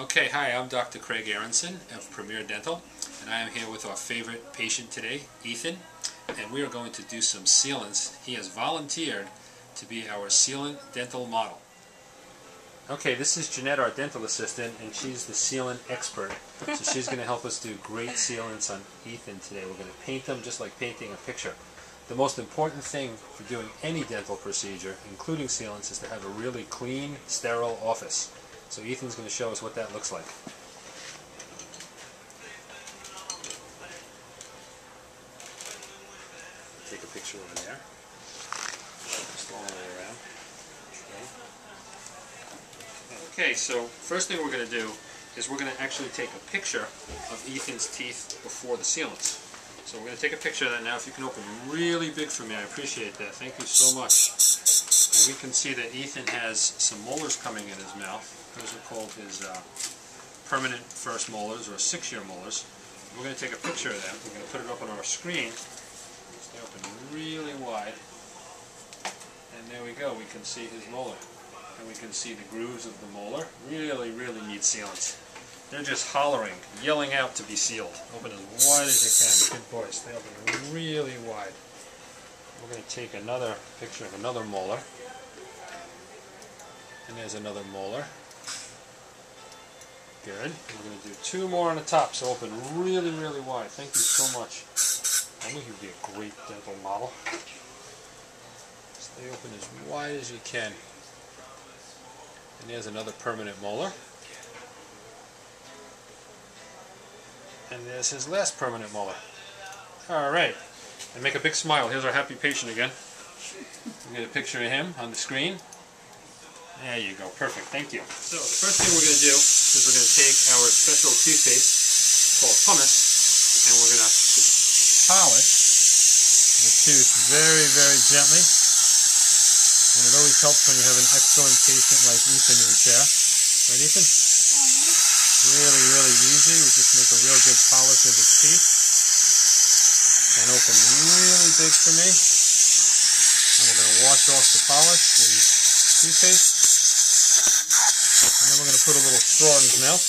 Okay, hi, I'm Dr. Craig Aronson of Premier Dental, and I am here with our favorite patient today, Ethan, and we are going to do some sealants. He has volunteered to be our sealant dental model. Okay, this is Jeanette, our dental assistant, and she's the sealant expert. So she's going to help us do great sealants on Ethan today. We're going to paint them just like painting a picture. The most important thing for doing any dental procedure, including sealants, is to have a really clean, sterile office. So Ethan's going to show us what that looks like. Take a picture over there. Just all the way around. Okay. Okay, so first thing we're going to do is we're going to actually take a picture of Ethan's teeth before the sealants. So we're going to take a picture of that now. If you can open really big for me, I appreciate that. Thank you so much. And we can see that Ethan has some molars coming in his mouth. Those are called his uh, permanent first molars or six-year molars. We're going to take a picture of that. We're going to put it up on our screen. Stay open really wide. And there we go. We can see his molar. And we can see the grooves of the molar. Really, really neat sealants. They're just hollering, yelling out to be sealed. Open as wide as you can. Good boys. They open really wide. We're going to take another picture of another molar. And there's another molar. Good. We're going to do two more on the top, so open really, really wide. Thank you so much. I think you'd be a great dental model. Stay open as wide as you can. And there's another permanent molar. And there's his last permanent molar. Alright. And make a big smile. Here's our happy patient again. We get a picture of him on the screen. There you go. Perfect. Thank you. So the first thing we're going to do is we're going to take our special toothpaste called pumice and we're going to polish the tooth very, very gently. And it always helps when you have an excellent patient like Ethan in the chair. Right, Ethan? Uh-huh. Really, really easy. We just make a real good polish of his teeth. And open really big for me. And we're going to wash off the polish, the toothpaste. And then we're going to put a little straw in his mouth.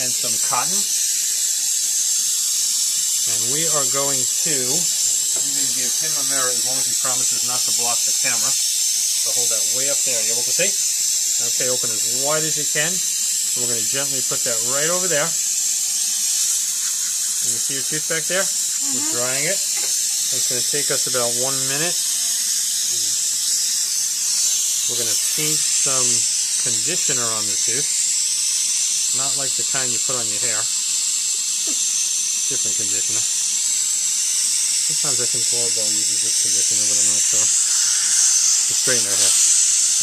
And some cotton. And we are going to give him a mirror as long as he promises not to block the camera. So hold that way up there. Are you able to see? Okay, open as wide as you can. And we're going to gently put that right over there. And you see your tooth back there? We're mm-hmm. drying it. It's going to take us about one minute. We're going to paint some conditioner on the tooth. Not like the kind you put on your hair. Different conditioner. Sometimes I think Global uses this conditioner, but I'm not sure. To straighten our hair.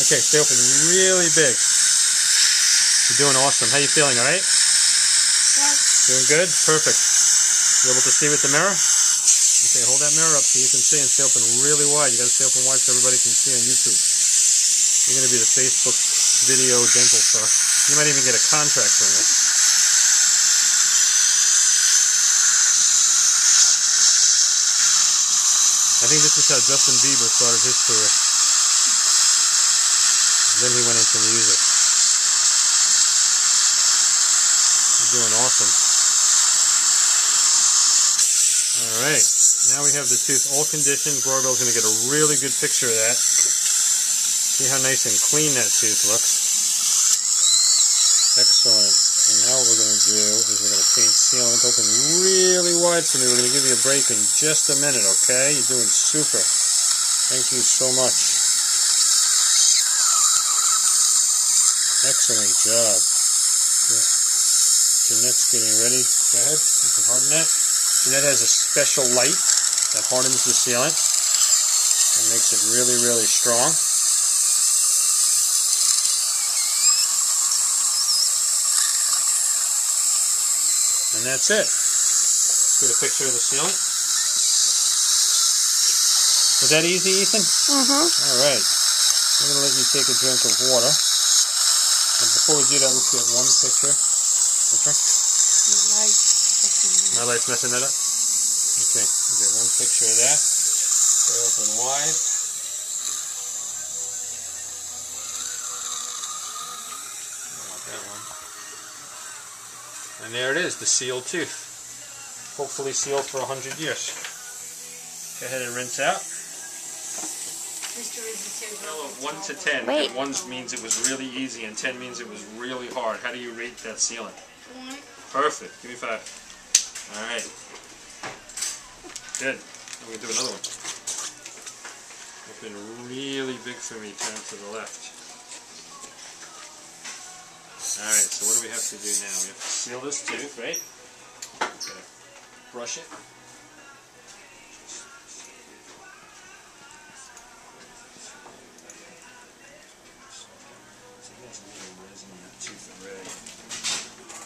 Okay, stay open really big. You're doing awesome. How you feeling, alright? Yes. Doing good? Perfect. You able to see with the mirror? Okay, hold that mirror up so you can see and stay open really wide. You gotta stay open wide so everybody can see on YouTube. You're gonna be the Facebook video dental star. You might even get a contract from this. I think this is how Justin Bieber started his career. Then he went into music. You're doing awesome. Alright, now we have the tooth all conditioned. Glorabel's going to get a really good picture of that. See how nice and clean that tooth looks. Excellent. And now what we're going to do is we're going to paint sealant open really wide for me. We're going to give you a break in just a minute, okay? You're doing super. Thank you so much. Excellent job. Yeah. Jeanette's getting ready. Go ahead. You can harden that. Jeanette has a special light that hardens the sealant and makes it really, really strong. And that's it. Get a picture of the sealant. Was that easy, Ethan? Mm-hmm. All right. I'm going to let you take a drink of water. And before we do that, let's get one picture. Picture? My light's messing that up? Okay, we get one picture of that. Stay open wide. And there it is, the sealed tooth. Hopefully sealed for 100 years. Go ahead and rinse out. Scale of 1 to 10. Wait. And 1 means it was really easy and 10 means it was really hard. How do you rate that sealing? One. Perfect. Give me 5. Alright. Good. I'm going to do another one. It's been really big for me. Turn to the left. Alright, so what do we have to do now? We have to seal this tooth, right? Okay. Brush it.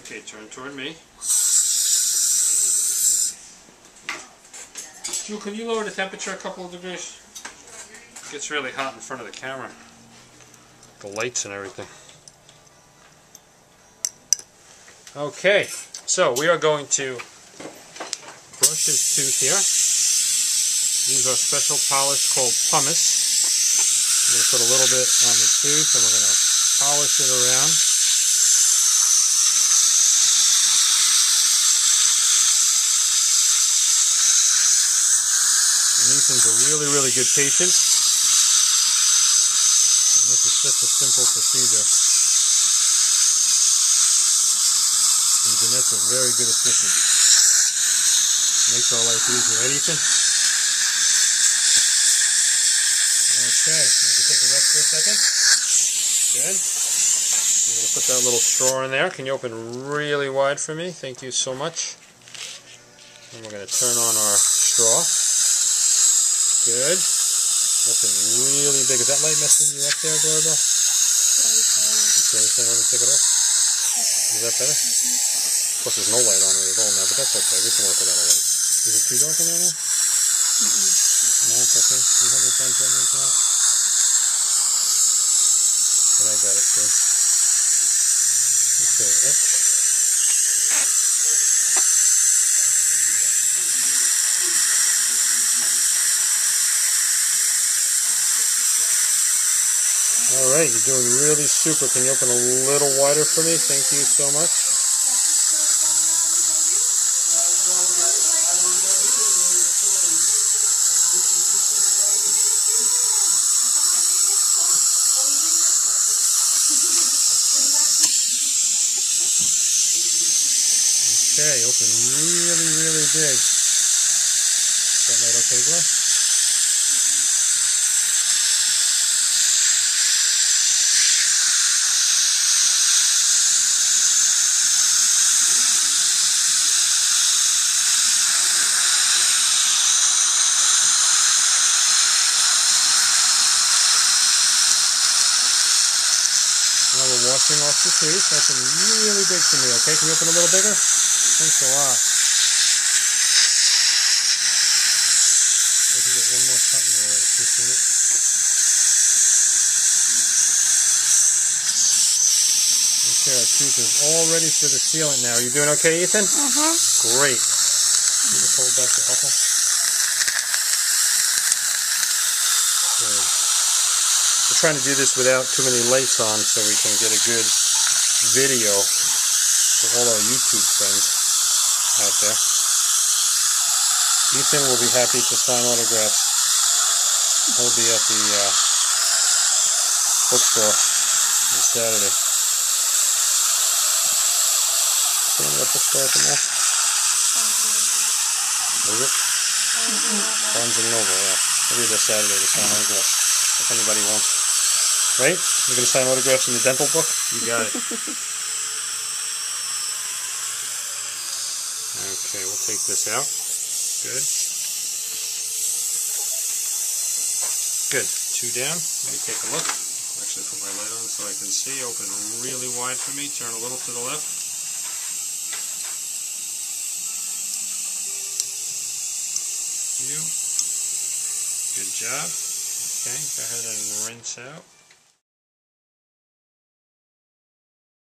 Okay, turn toward me. Drew, can you lower the temperature a couple of degrees? It gets really hot in front of the camera. The lights and everything. Okay, so we are going to brush his tooth here. Use our special polish called pumice. We're going to put a little bit on the tooth and we're going to polish it around. And Ethan's a really, really good patient. And this is such a simple procedure. Jeanette's a very good assistant. Makes our life easier. right Ethan? Okay, we can take a rest for a second. Good. We're going to put that little straw in there. Can you open really wide for me? Thank you so much. And we're going to turn on our straw. Good. Open really big. Is that light messing you up there, Glorabel? Okay, so let me take it off. Is that better? Course, there's no light on it at all now, but that's okay. We can work without a light. Is it too dark in there now? No, it's okay. You have the time right now? But I got it, good. Okay, X. Alright, you're doing really super. Can you open a little wider for me? Thank you so much. Okay, open really, really big. Is that light okay, Glenn? We're washing off the tooth. Open really big for me, okay? Can you open a little bigger? Thanks a lot. I can get one more cut in there. I'd appreciate it. Okay, our tooth is all ready for the sealant now. Are you doing okay, Ethan? Uh-huh. Great. Can you just hold back the buckle? Good. We're trying to do this without too many lights on so we can get a good video for all our YouTube friends out there. Ethan will be happy to sign autographs. He'll be at the uh, bookstore on Saturday. Is there a bookstore at the mall? Is it? Barnes and Noble, yeah. I'll be there Saturday to sign autographs. If anybody wants. Right? You're going to sign autographs in the dental book? You got it. Okay, we'll take this out. Good. Good. Two down. Let me take a look. Actually put my light on so I can see. Open really wide for me. Turn a little to the left. You. Good job. Okay, go ahead and rinse out.